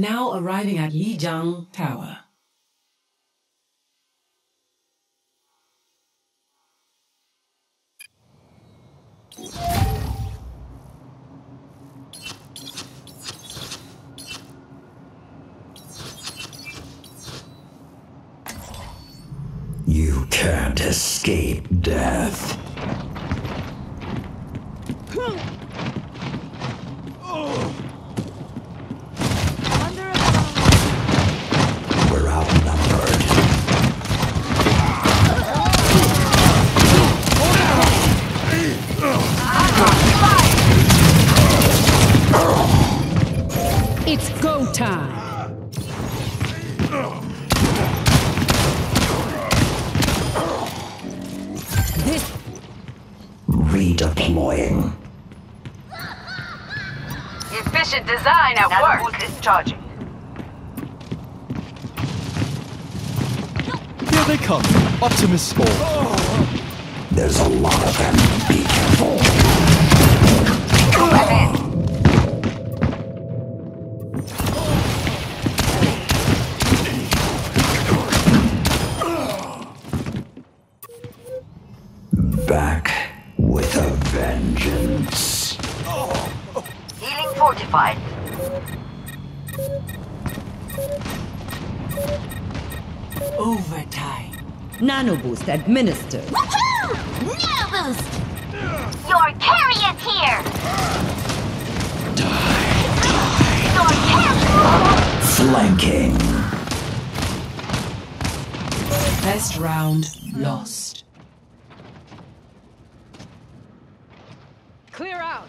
Now arriving at Lijiang Tower. You can't escape death. Optimus. There's a lot of them. Administered. Woohoo! Nanoboost! Your carrier's here! Your carrier! Flanking. Best round lost. Clear out!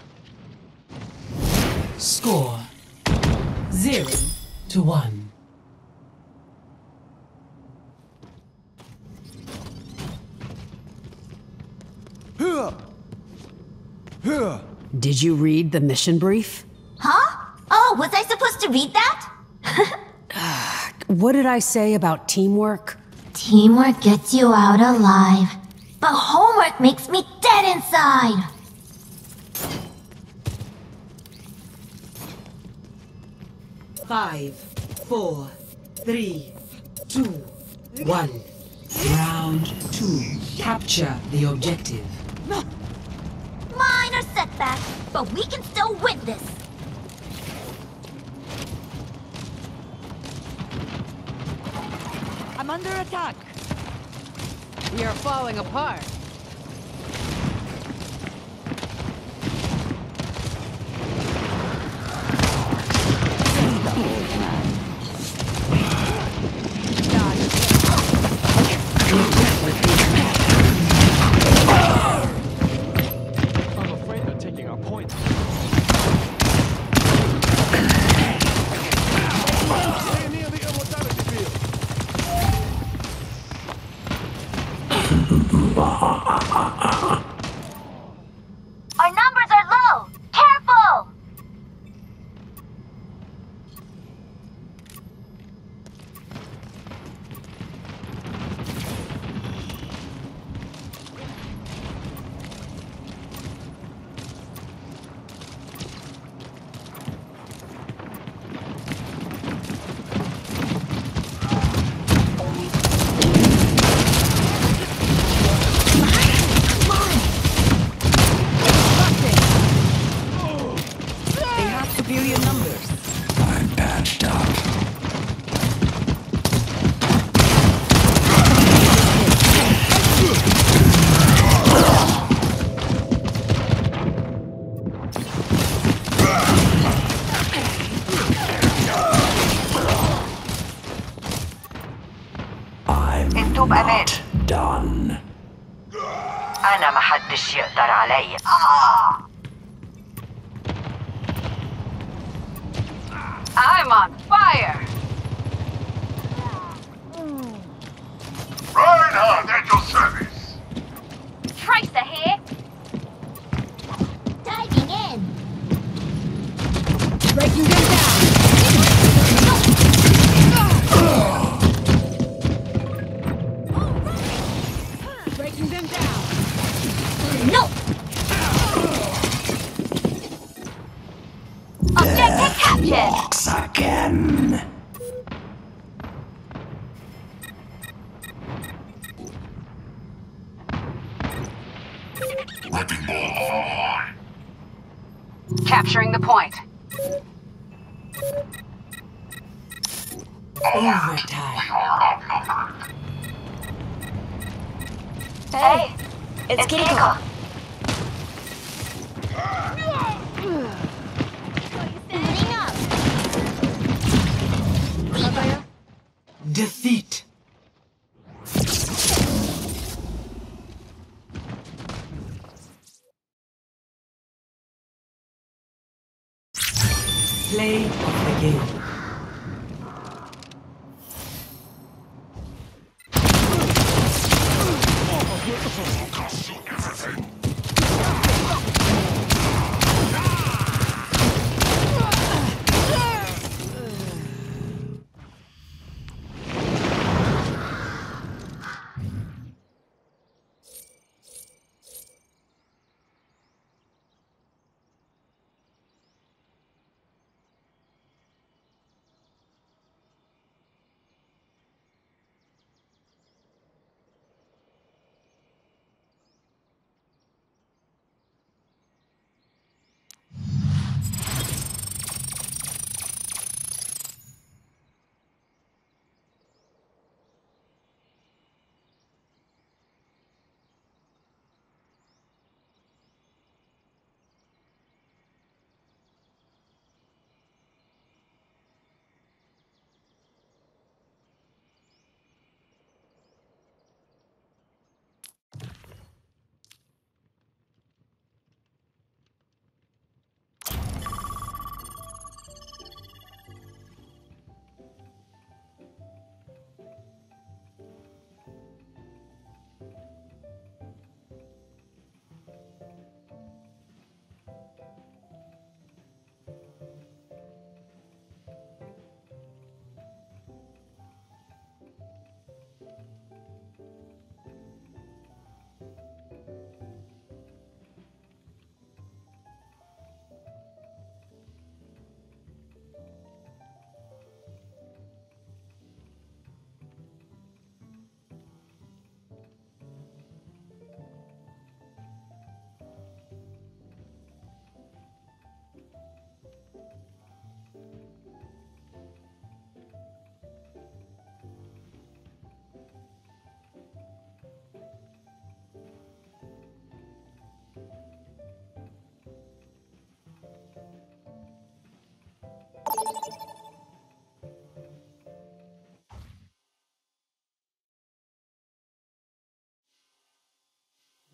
Score zero to one. Did you read the mission brief? Huh? Oh, was I supposed to read that? What did I say about teamwork? Teamwork gets you out alive, but homework makes me dead inside! Five, four, three, two, one. Round two. Capture the objective. Minor setback, but we can still win this! I'm under attack. We are falling apart. Breaking them down!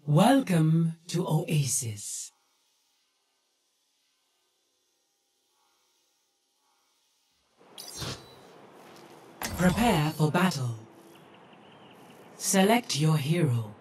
Welcome to Oasis. Prepare for battle. Select your hero.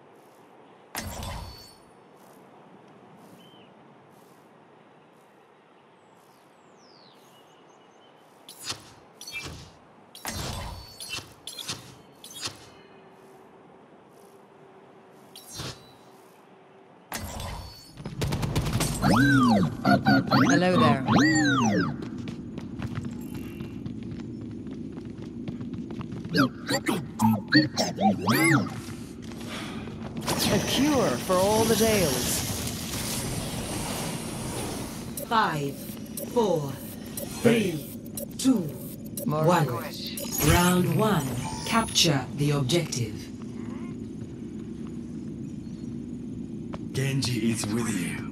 Hello there. A cure for all the tales. Five, four, three, two, More one. language. Round one. Capture the objective. Genji is with you.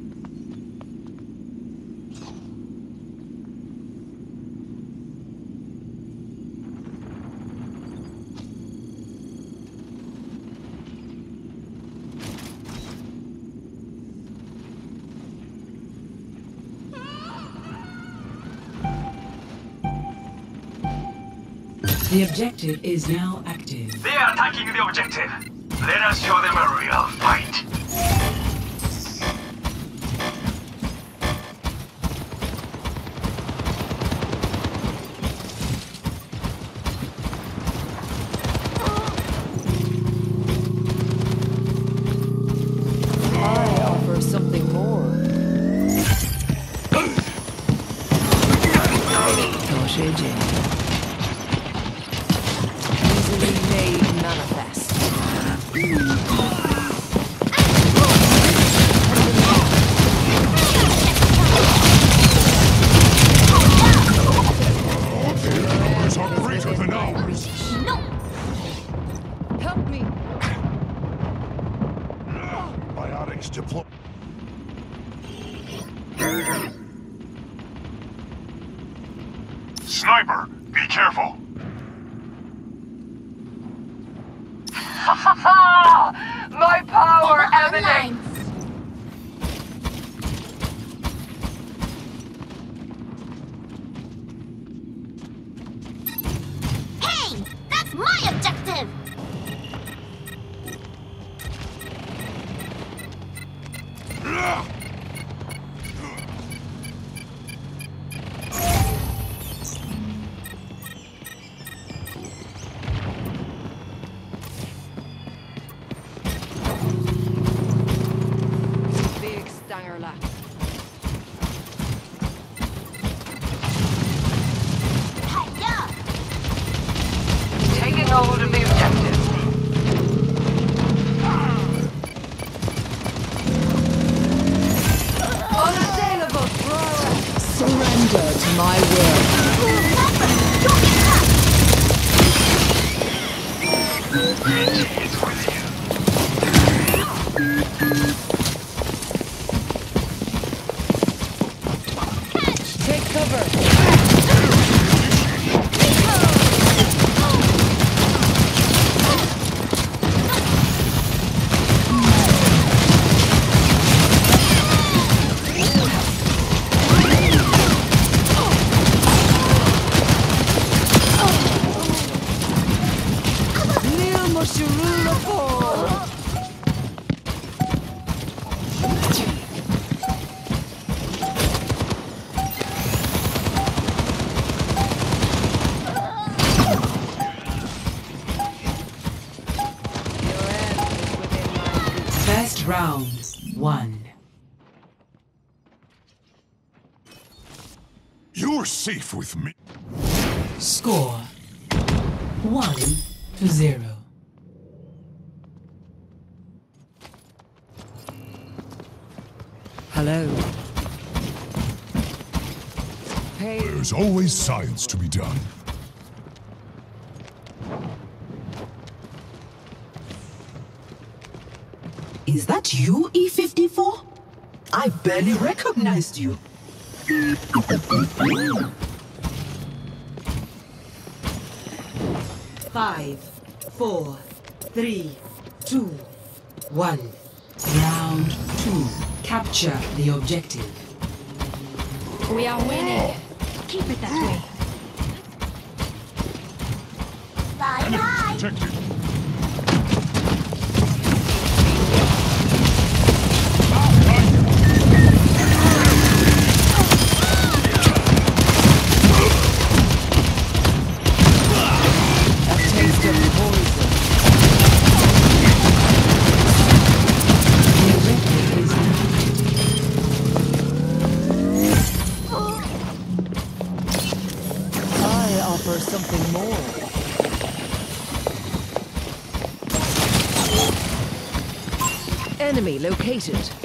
The objective is now active. They are attacking the objective. Let us show them a real fight. Safe with me. Score one to zero. Hello. Hey. There's always science to be done. Is that you, E54? I barely recognized you. Five, four, three, two, one. Round two. Capture the objective. We are winning. Keep it that way. Bye bye! Protected. Enemy located.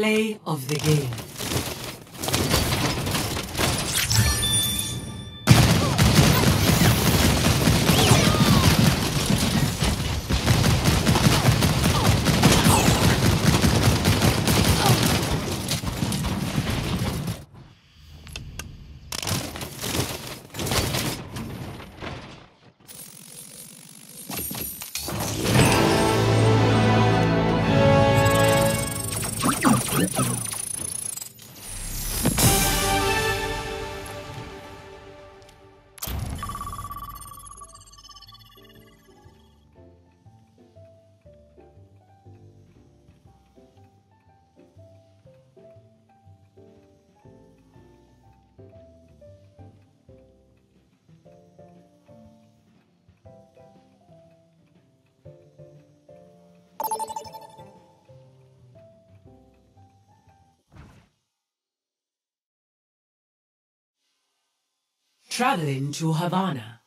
Play of the game. Traveling to Havana.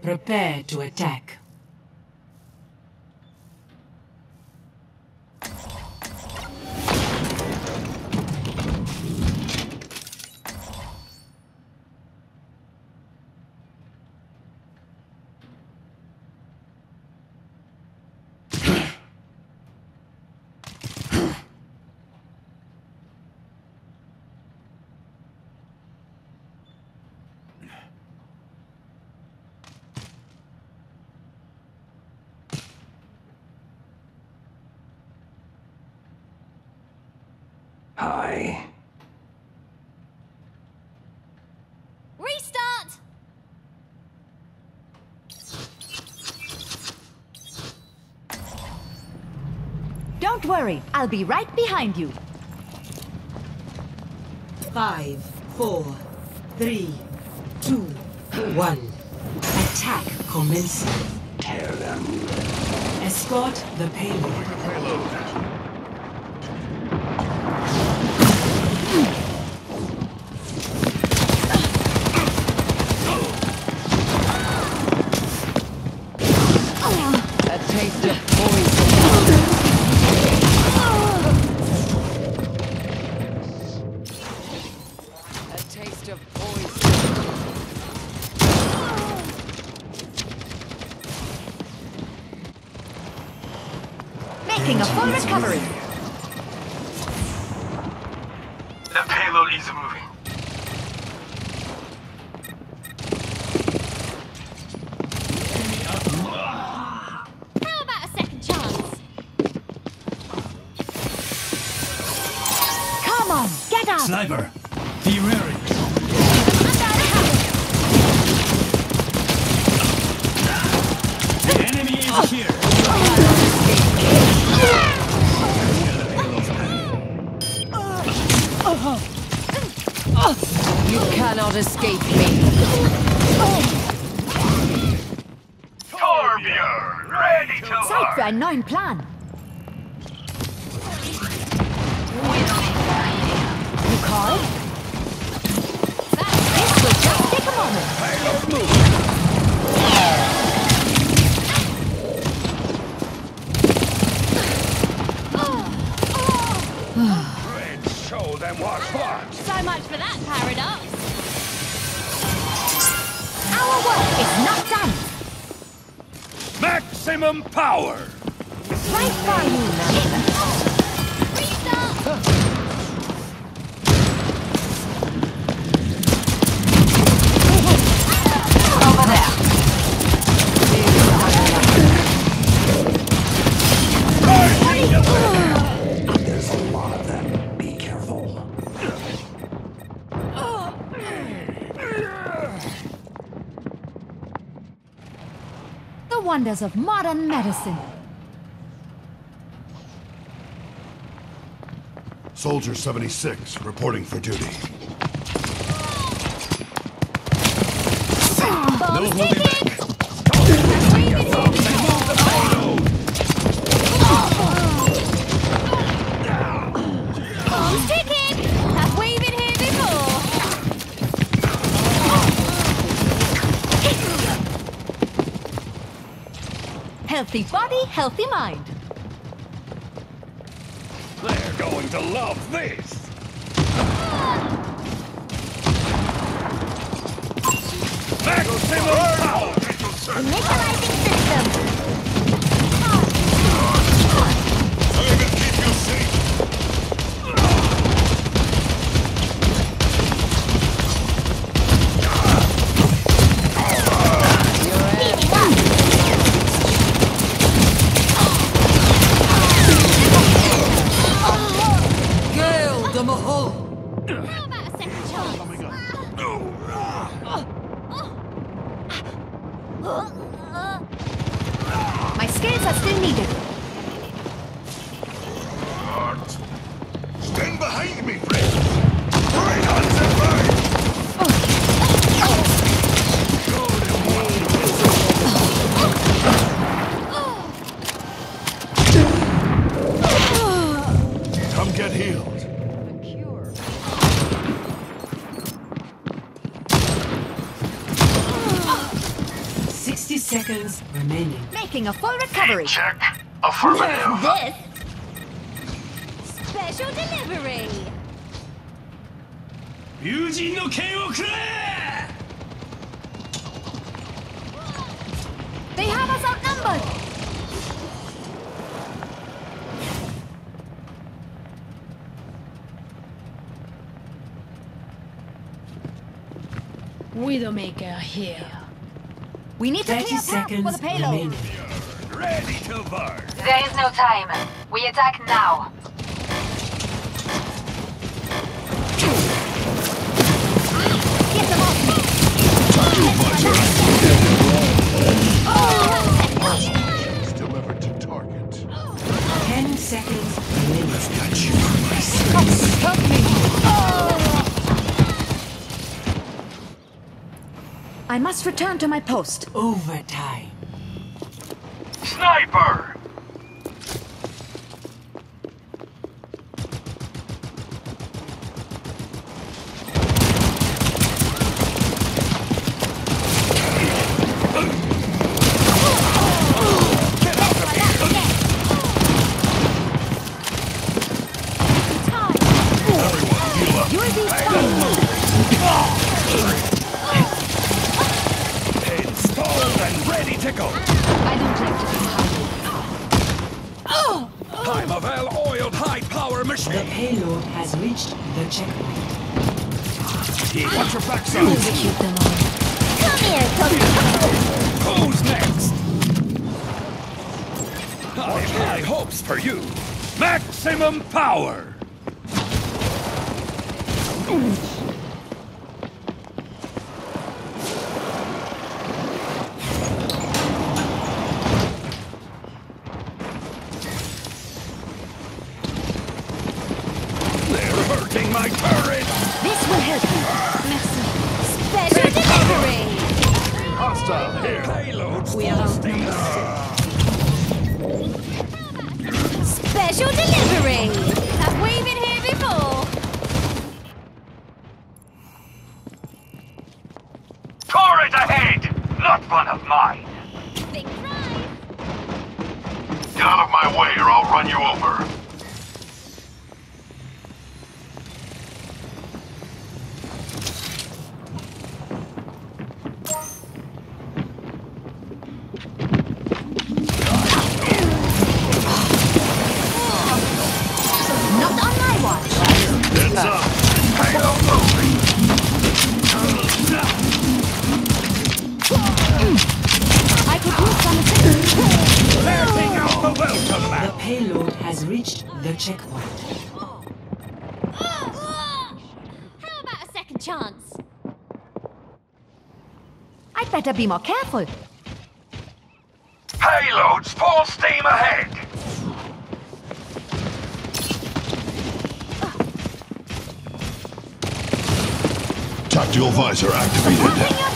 Prepare to attack. Hi. Restart! Don't I'll be right behind you. Five, four, three, two, one. Attack commencing. Tear them. Escort the payload. A Sniper! Be wary! The enemy is oh. here! You cannot escape me! Torbjörn, ready to Site 9 plan! some power! Right by you, Master! wonders of modern medicine. Soldier 76, reporting for duty. Bombs no Healthy body, healthy mind. They're going to love this! seconds remaining. Making a full recovery. Check. Affirmative. Nerf this. Special delivery. 友人の剣をくれ They have us outnumbered! Widowmaker here. We need to clear path for the payload. Remaining. Ready to burn. There is no time. We attack now. I must return to my post. Overtime. Better be more careful. Payloads full steam ahead. Tactical visor activated.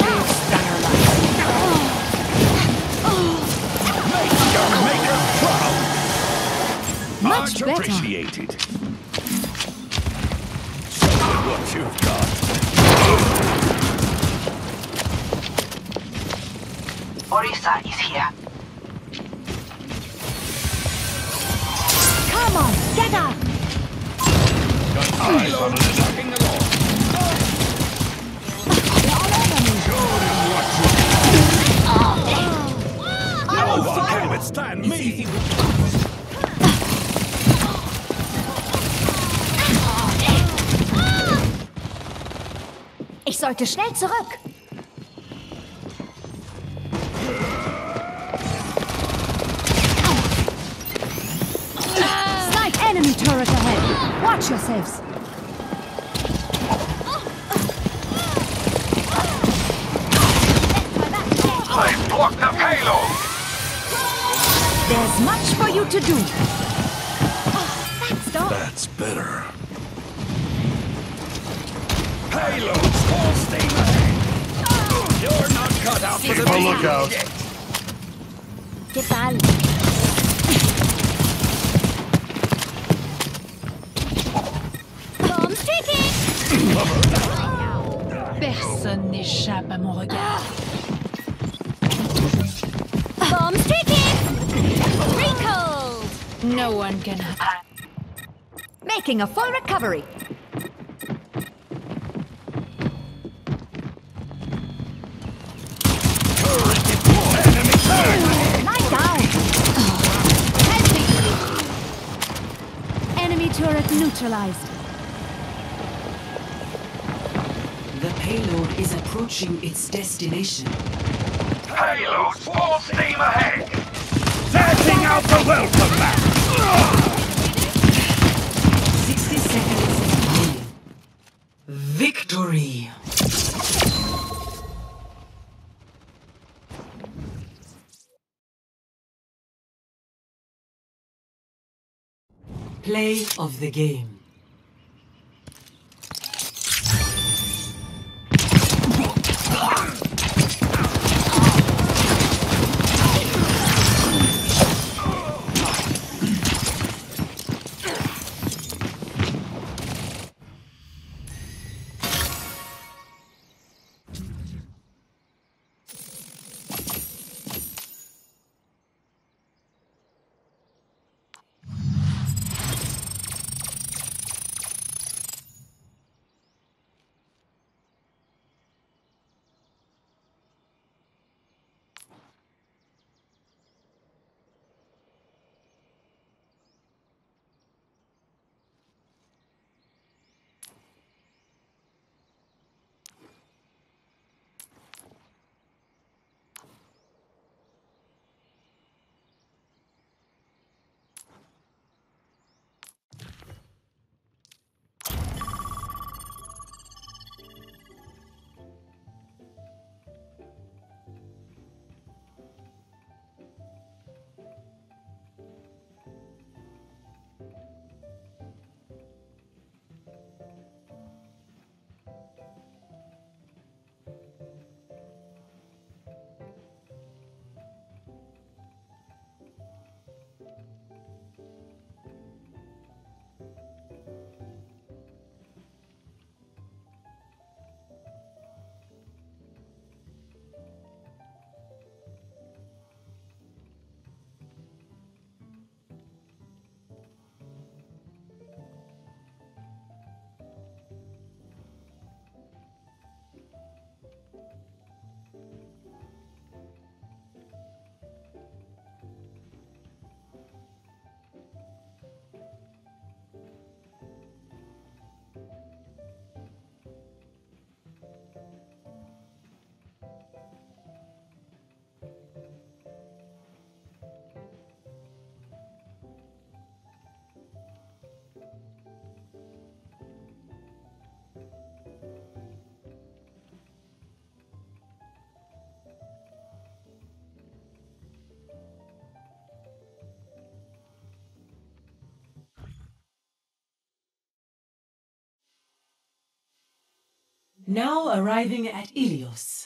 Much Much better. appreciated. Show me what you've got. Orisa is here. Come on, get up. Got eyes on attacking. Ich sollte schnell zurück. Watch yourselves. They've blocked the payload. There's much for you to do. Thanks, Doc. That's better. Payloads full steam ahead. You're not cut out for the Keep a big lookout. yet. No one can. Making a full recovery. Lie down. Enemy turret neutralized. The payload is approaching its destination. Payloads full steam ahead. Setting out the welcome mat. 60 seconds. Victory! Play of the game. Now arriving at Ilios.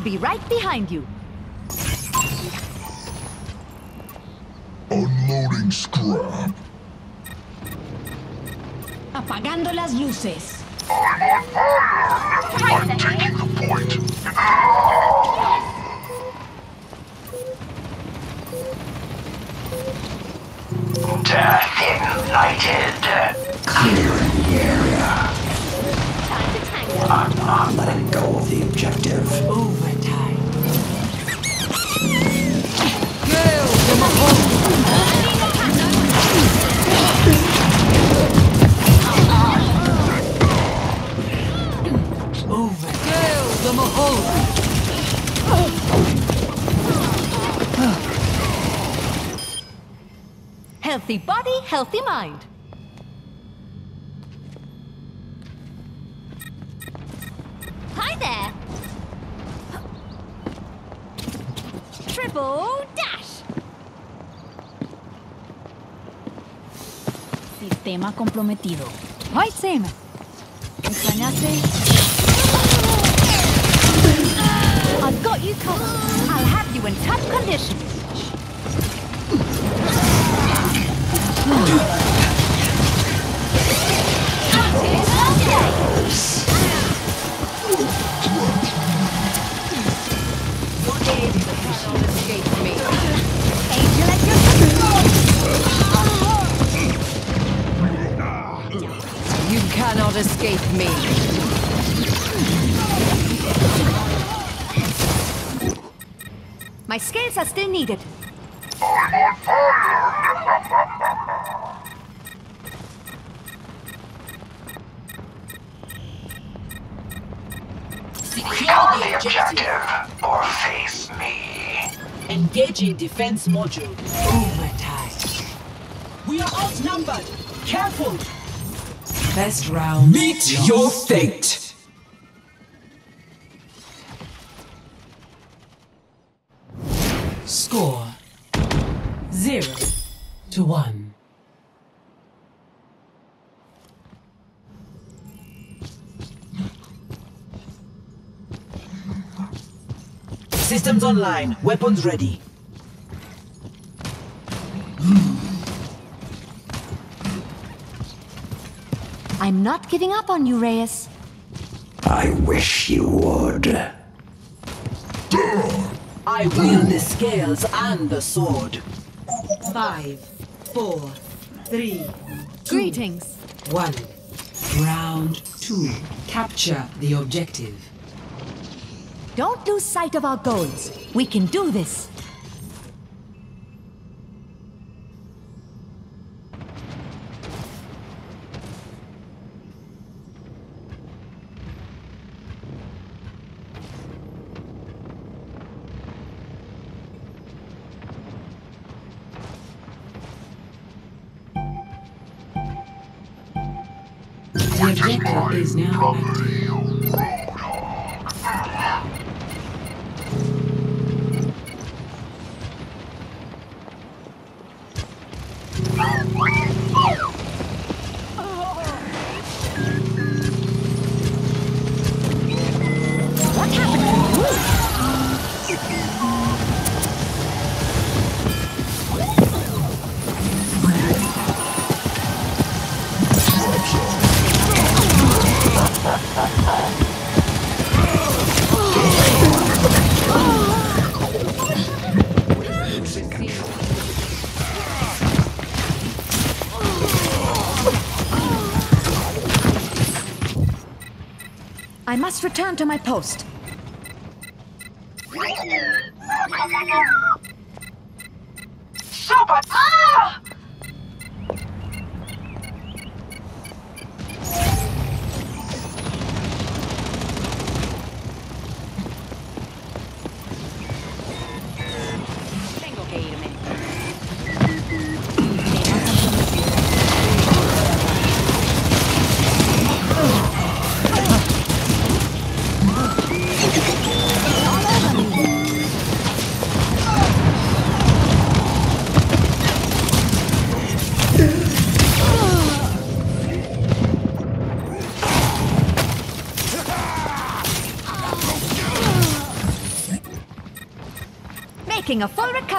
I'll be right behind you. Unloading scrap. Apagando las luces. I'm taking the point. Death ignited. Clearing the area. I'm not letting go of the objective. Overtime. Healthy body, healthy mind. Hi there. Triple dash. Sistema comprometido. Sam. ¿Extrañaste? I've got you covered. I'll have you in top condition. Cannot escape me. My skills are still needed. Recall Defense module. Overtime. We are outnumbered. Careful. Best round. Meet lost. your fate. Score. Zero to one. Systems online. Weapons ready. I'm not giving up on you, Reyes. I wish you would. I wield the scales and the sword. Five, four, three, Greetings. one. Round two. Capture the objective. Don't lose sight of our goals. We can do this. Objective is now I must return to my post.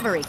Full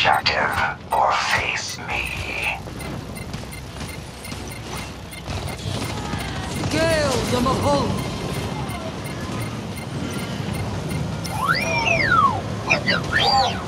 objective, or face me. Gale the Mahol! We're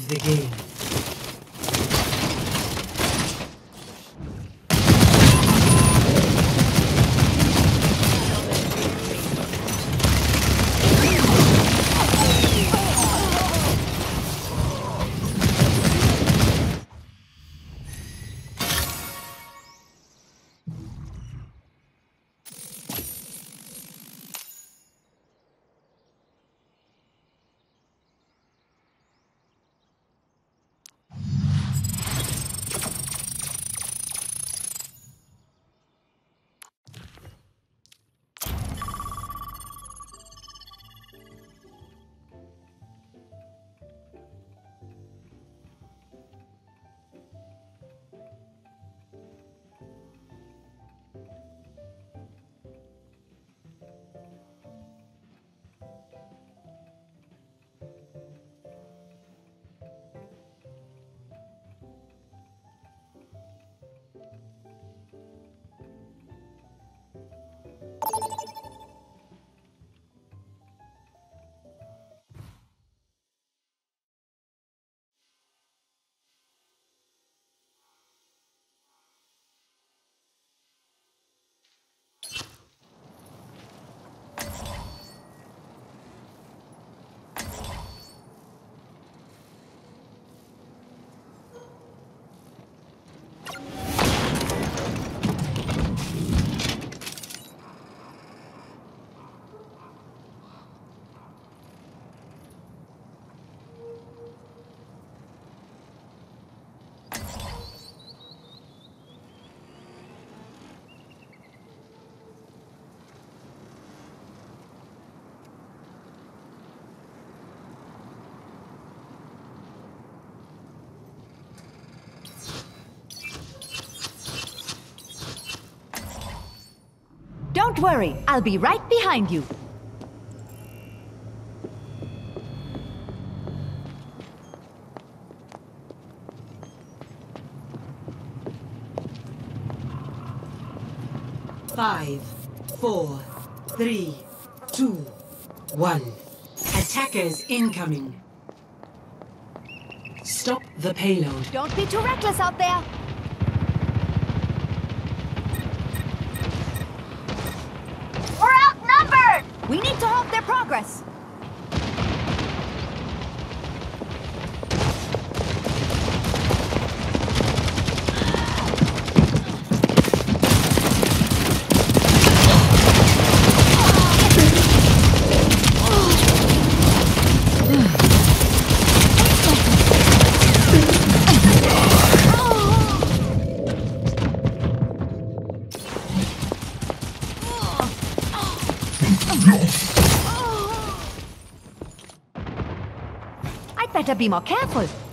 of the game. Don't worry, I'll be right behind you. Five, four, three, two, one. Attackers incoming. Stop the payload. Don't be too reckless out there. We need to halt their progress. better be more careful.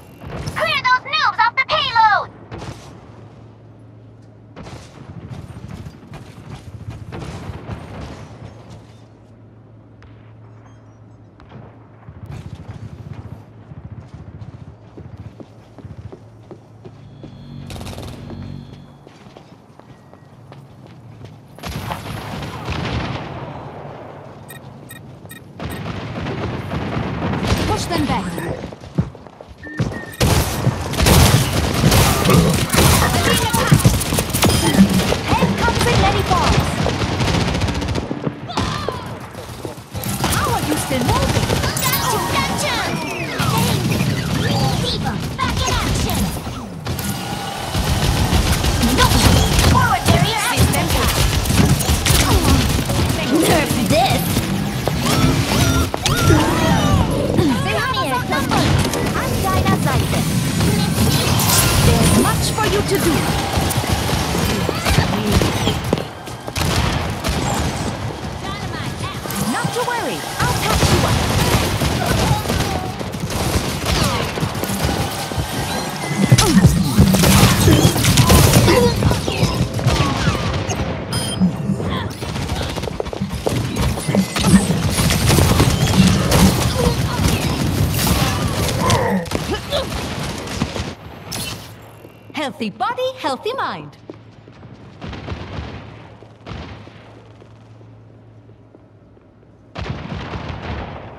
Healthy body, healthy mind.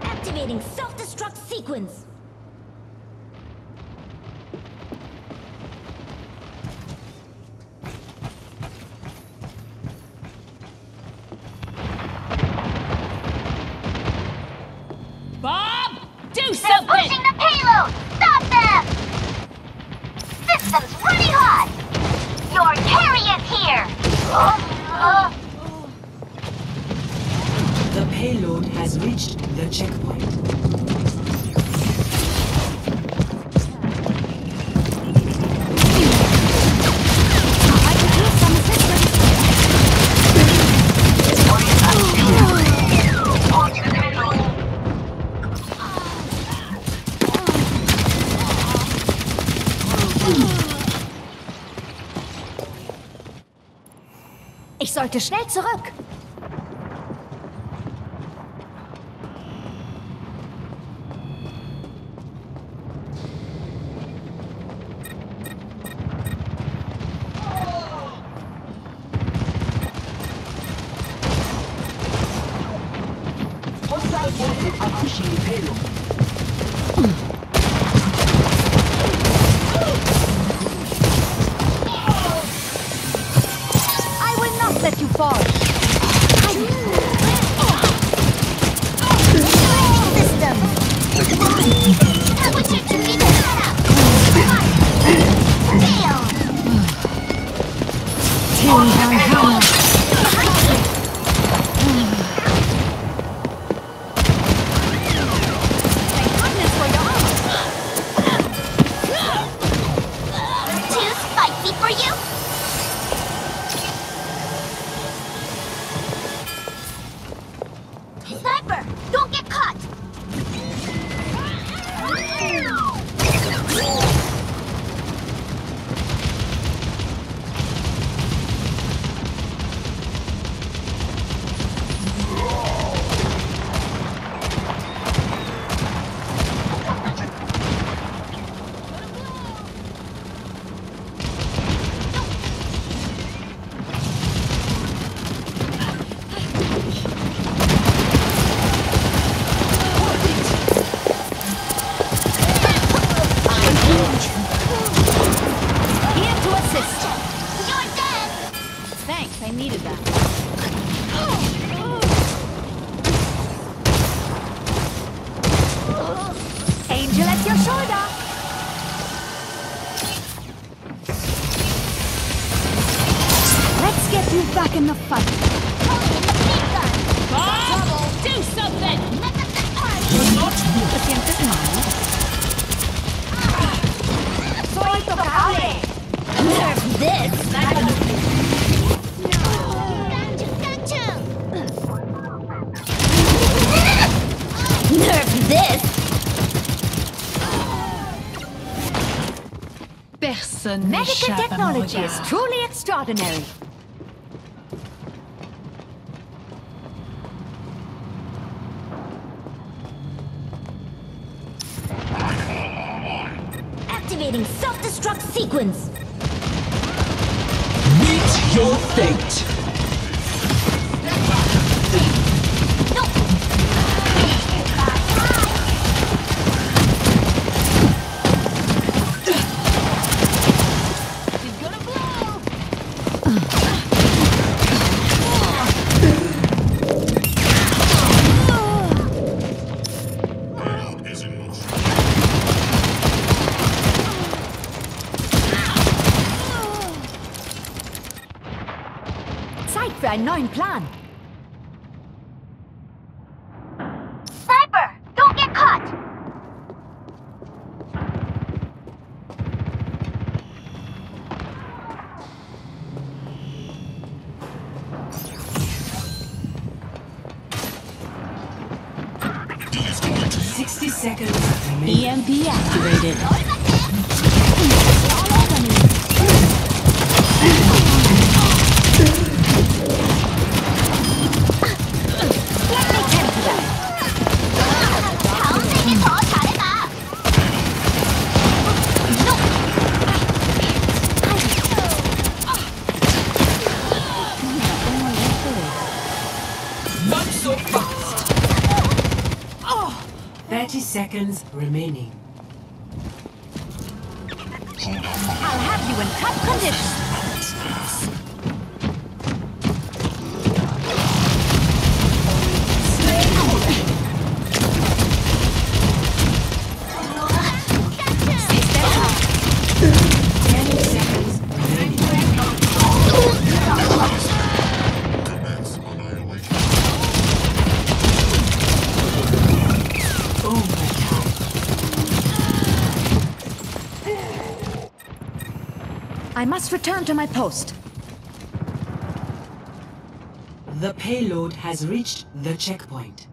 Activating self-destruct sequence. sollte schnell zurück. Sniper, don't get caught! Medical technology is truly extraordinary. Activating self-destruct sequence. für einen neuen Plan. Don't get caught! Sixty seconds. seconds remaining. must return to my post. The payload has reached the checkpoint.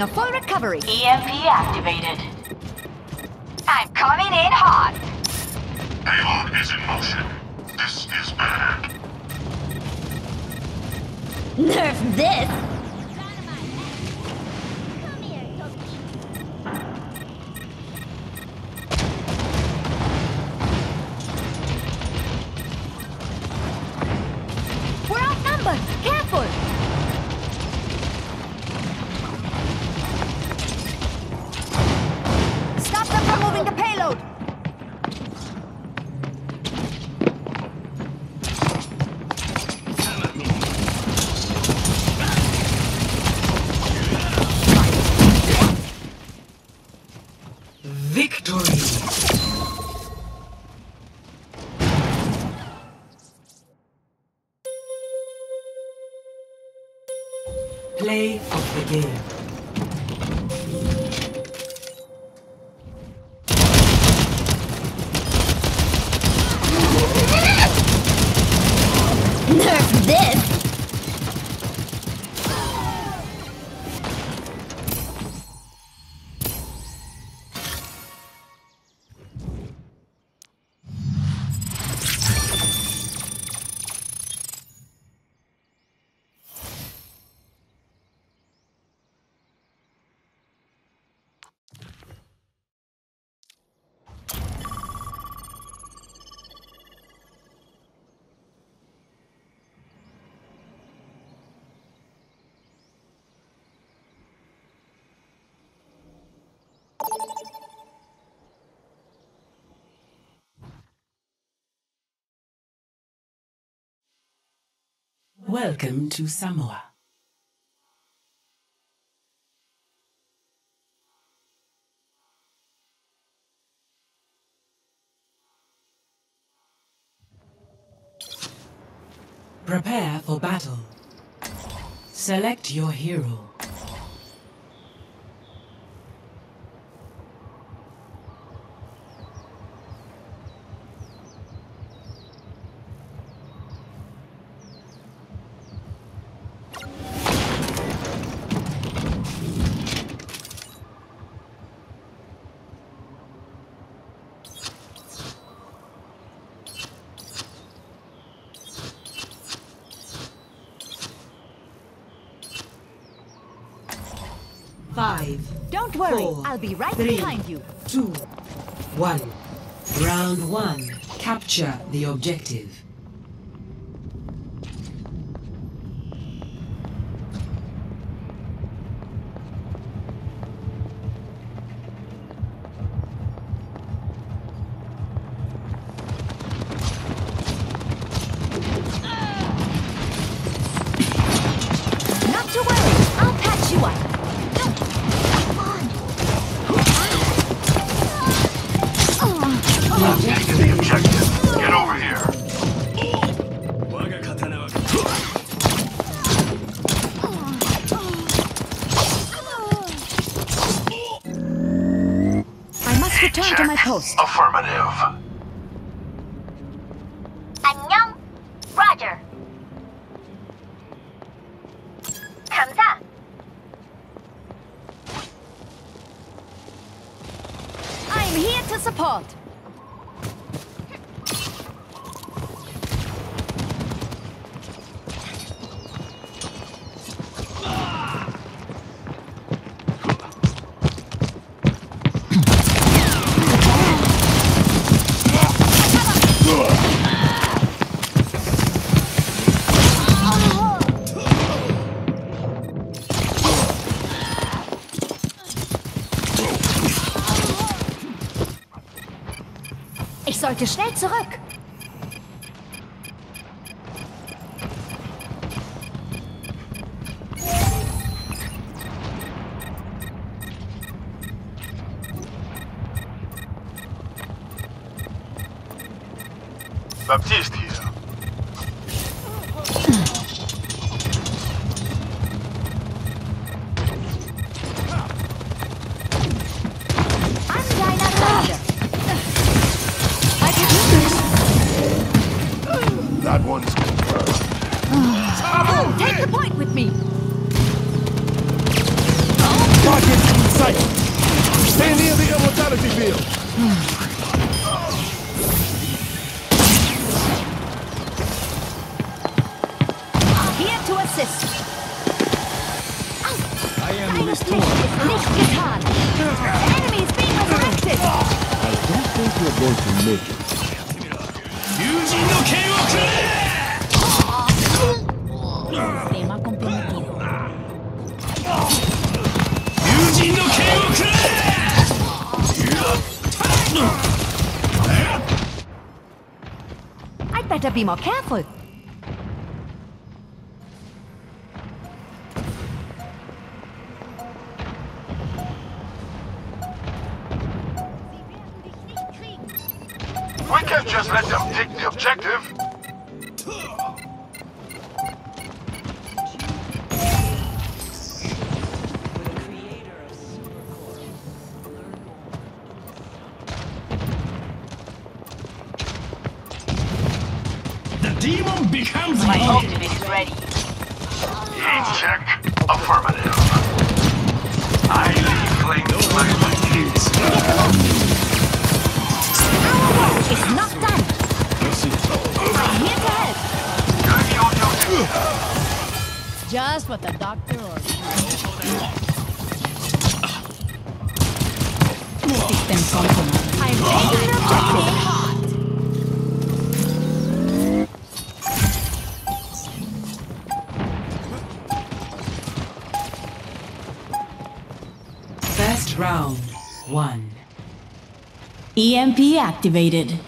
making a full recovery. EMP activated. play of the game. Welcome to Samoa. Prepare for battle. Select your hero. I'll be right Three, behind you. Two, one. Round one. Capture the objective. Bitte schnell zurück! going to make it. I'd better be more careful. EMP activated.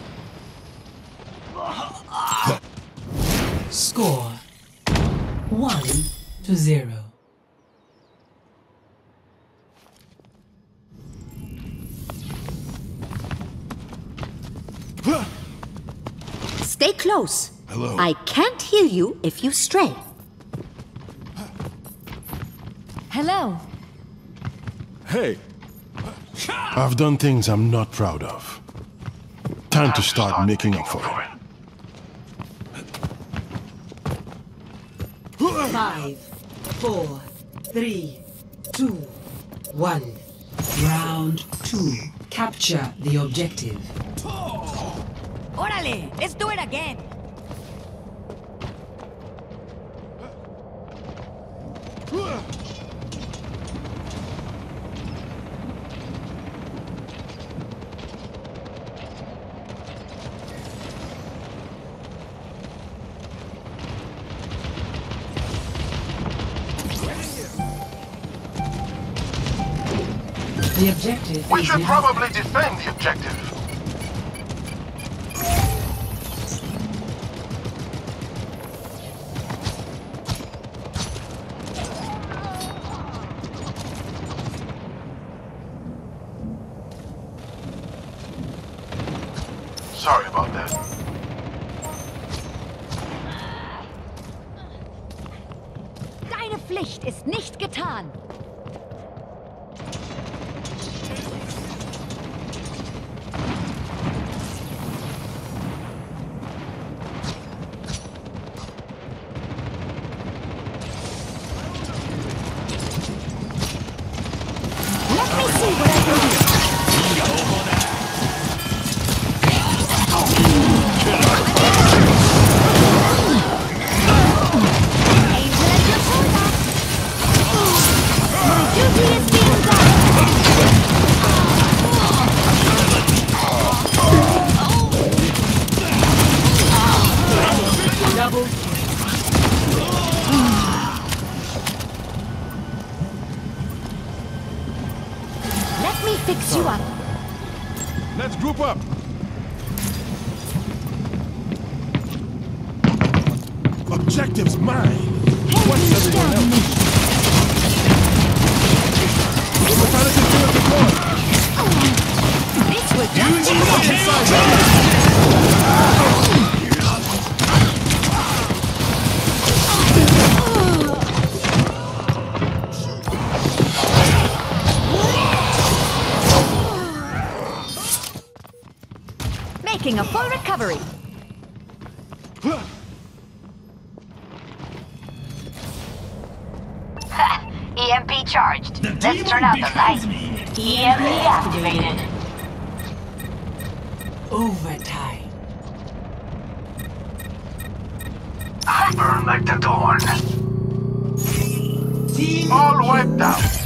Score one to zero. Stay close. Hello. I can't hear you if you stray. Hello. Hey. I've done things I'm not proud of. Time to start making up for it. Five, four, three, two, one. Round two. Capture the objective. Órale, let's do it again. We should probably defend the objective. Making a full recovery. EMP charged. Let's turn out the light. EMP activated. overtime. I burn like the dawn. All wiped out.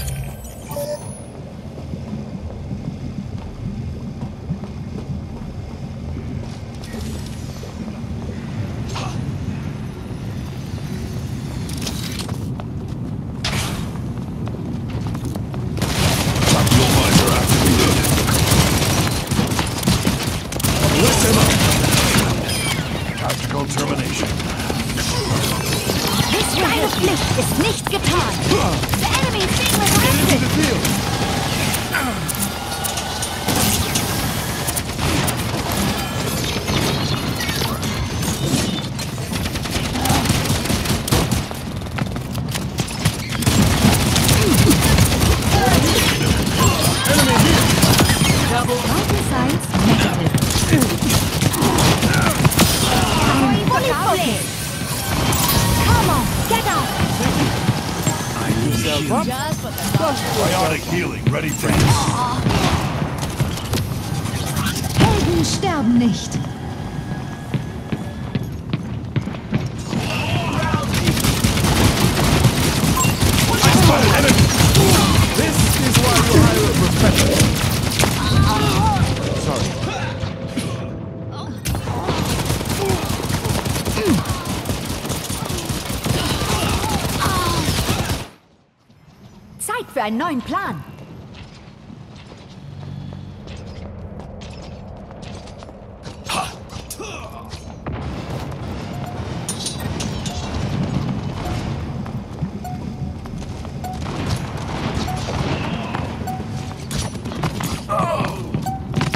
einen neuen Plan.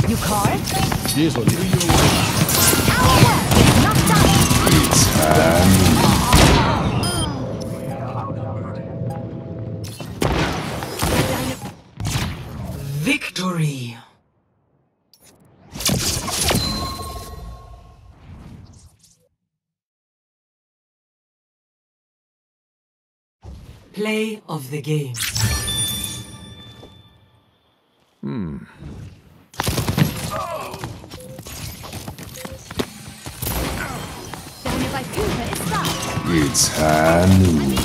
You call? Yes, Play of the game. Hmm. It's Hanu.